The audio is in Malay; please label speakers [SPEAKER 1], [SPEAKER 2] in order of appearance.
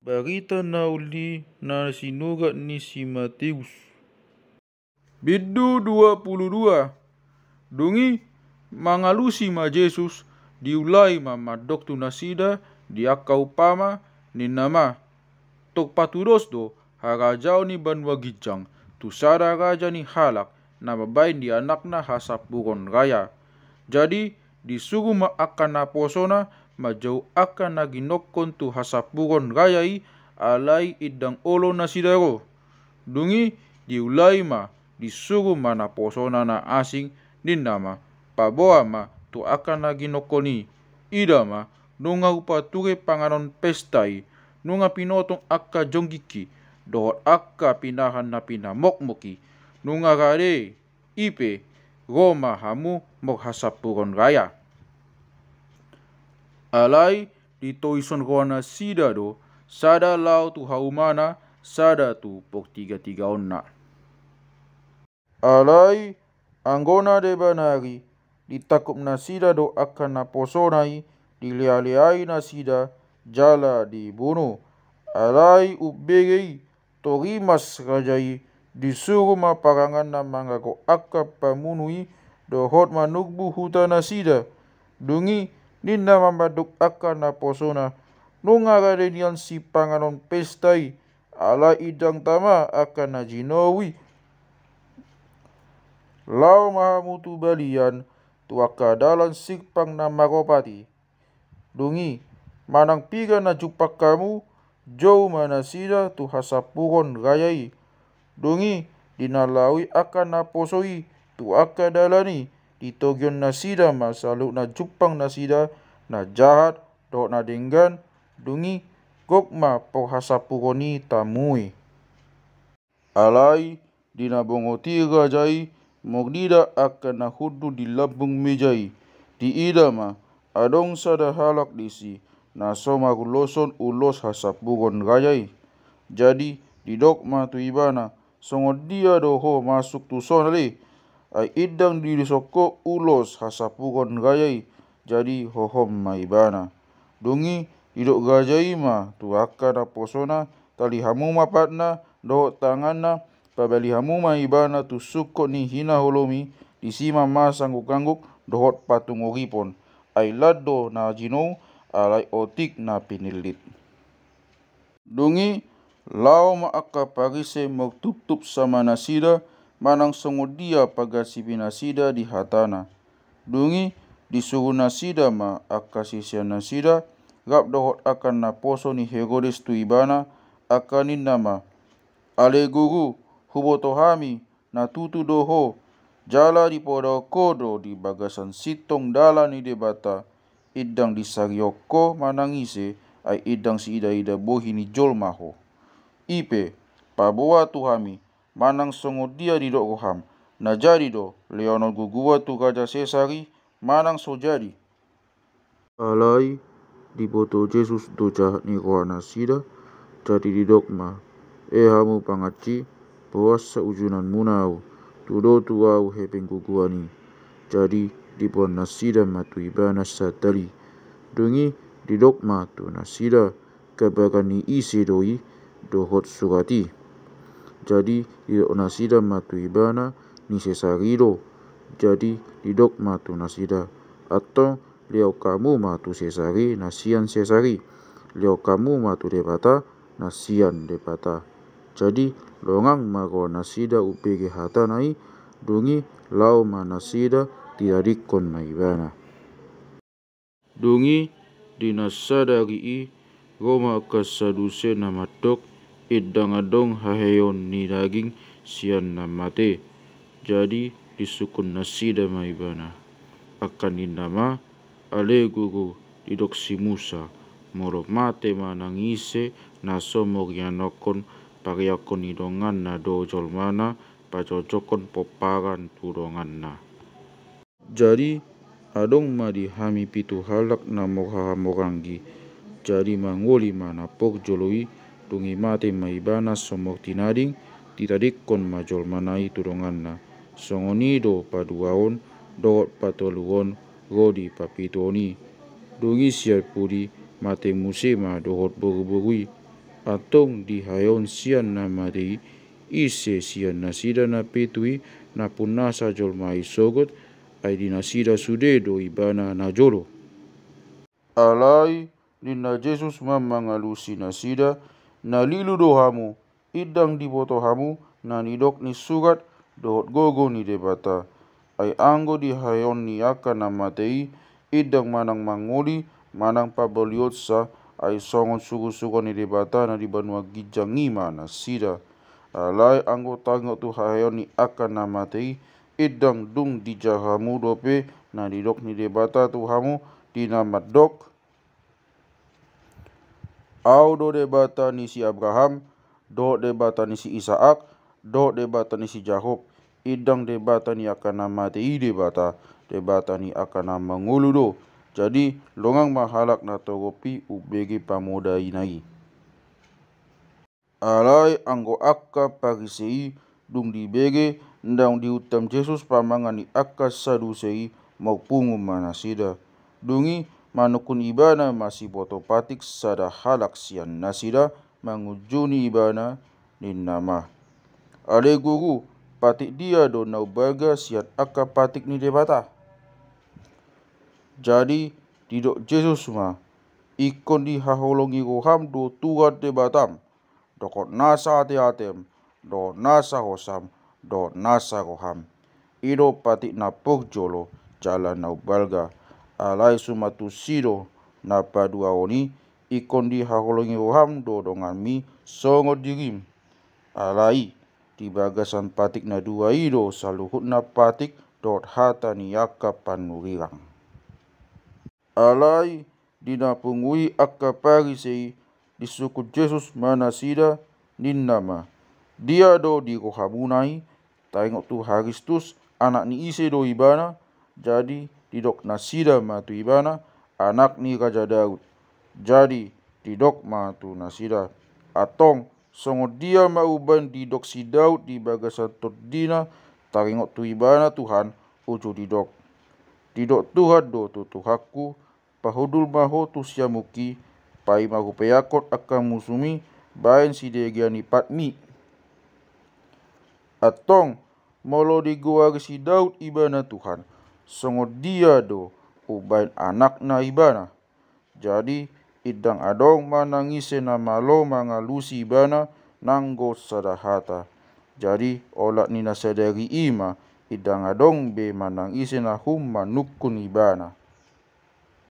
[SPEAKER 1] Berita nauli ni si Matius. Bidu 22. Dungi mangalusi ma Jesus diulai ma madok tu nasida di akka upama ni nama. Tok patudos do harajau ni banwa tu sada raja ni halak na babain di anakna hasapuron raya. Jadi disuruh ma akan naposona majau akan naginokon tu hasapuron rayai alai idang olo na sidaro. Dungi diulai ma disuruh ma naposona na asing din nama paboa ma tu akan naginokoni. Ida ma nunga upa ture panganon pestai nunga pinotong akka jonggiki dohot akka pinahan na pinamokmoki nunga gare ipe Roma hamu mok raya. Alai di toison roana sida do sada lau tu haumana sada tu pok tiga tiga onna. Alai anggona de banari ditakup nasida do akan naposonai dilia-liai nasida jala dibunuh. Alai ubegei torimas rajai disuruh ma parangan na mangago akka pamunui dohot manugbu huta nasida. Dungi ninna mamaduk akka na posona nunga gadenian si panganon pestai. Ala idang tama akan na jinowi lau mahamutu balian tu akka dalan sikpang na maropati dungi manang piga na jupak kamu jau mana sida tu hasapuron rayai. Dungi dinalawi akan na posoi tu akka dalani di togion nasida masalu na jupang nasida na jahat do na denggan dungi gokma po hasapuroni tamui. Alai dina bongoti gajai mogdida akan na hudu di labung mejai. Di ida ma adong sada halak disi na soma guloson ulos hasapuron gajai jadi di dokma tu ibana songo dia do ho masuk tu sonali ai idang di soko ulos hasapuron gajai jadi hohom maibana. Dungi idok gajai ma tu akka na posona tali hamu mapatna do tangana pabali hamu maibana tu suko ni hina holomi di sima masang kangguk dohot patung oripon. Ai lado na jino alai otik na pinilit. Dungi lau ma akka parise mau tup tup sama nasida manang songodia pagasi pinasida di hatana. Dungi disuruh nasida ma akasisia nasida gap dohot akan na poso ni Herodes tu ibana akan ni nama. Ale guru huboto hami na tutu doho jala di podo kodo di bagasan sitong dala ni debata idang di sagioko manangise ai idang si ida ida bohi ni jol maho ipe paboa tu hami manang songo dia di do ham na do leono gugua tu kaja sesari manang so jadi alai di boto Jesus do jahat ni kuana sida jadi di dogma e hamu pangaci puasa ujunan munau. Tudo tu au hepeng kukuani jadi di pon nasida matu ibana satali dungi di dogma tu nasida kebakan ni isi doi dohot sugati jadi di nasida matu ibana ni sesarido jadi di dogma tu nasida. Atau leo kamu matu sesari nasian sesari. Leo kamu matu debata nasian debata jadi longang mago nasida upege hata nai dungi lau ma nasida tiarikon maibana. Dungi dinasada ri Roma kasaduse nama dok idang adong haheyon ni daging sian namate jadi disukun nasida maibana. Akan nama ale gugu didok si Musa. Moro mate manangise na yanokon pariakon idongan na dojol mana pacocokon poparan turongan na. Jadi adong ma di hami pitu halak na moha morangi jadi mangoli mana pok joloi dungi mate maibana somor tinading titadikon majol manai turongan na songonido paduaon dot patoluon rodi papitoni dungi siar pudi mate musema dohot buru-burui atong di hayon sian na mari ise sian na sida na petui na punasa jol mai sogot ay di nasida sude do ibana na jolo. Alai ni na Jesus mamangalusi nasida na lilu do hamu idang di boto hamu na nidok ni sugat dohot gogo ni debata. Ay anggo di hayon ni akan na matei idang manang mangoli manang paboliot sa ay songon sugu-sugu ni debata na di banua gijang ima na sida. Alai anggo tango tu hayon ni akan na matei idang dung di jahamu dope na dok ni debata tu hamu di nama dok au do debata ni si Abraham do debata ni si Isaak do debata ni si Jacob idang debata ni akan na matei debata debata ni akan na mangulu do. Jadi longang mahalak na togopi ubegi pamoda inai alai anggo akka pagisei dung di bege ndang diutam Jesus pamangan ni akka sadusei mau pungu mana sida. Dungi manukun ibana masih boto patik sada halak sian nasida mangujuni ibana ni nama. Ale guru patik dia do nau baga siat akka patik ni debata. Jadi didok Jesus ma ikon di haholongi roham do tuat debatam. Dokot nasa ate atem do nasa hosam do nasa roham. Ido pati na jolo jalan na balga. Alai sumatu sido na padua oni ikon di roham do dongan mi songo dirim. Alai di bagasan patik na dua ido saluhut na patik dot hata ni panurirang. Alai di na pungui akka parisei di suku Jesus mana sida ninnama. Dia do di rohamunai tengok tu Haristus anak ni ise do ibana jadi didok nasida ma tu ibana anak ni raja Daud. Jadi didok ma tu nasida atong songo dia ma uban didok si Daud di bagasa dina tengok tu ibana Tuhan uju didok didok Tuhan do tu Tuhaku pahudul maho tu siamuki pai mahu peyakot akan musumi bain si degiani patmi atong molo di gua si Daud ibana Tuhan. Songo dia do ubain anak na ibana. Jadi idang adong manangise na malo mangalusi ibana nanggo sadahata. Jadi olak ni nasadari ima idang adong be manangise na hum manukun ibana.